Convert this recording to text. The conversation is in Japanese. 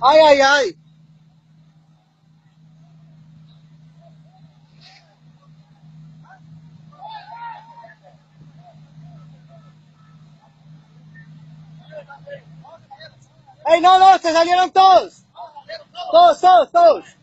はいはい。¡Ey, no, no! ¡Se salieron todos! ¡Todos, todos, todos!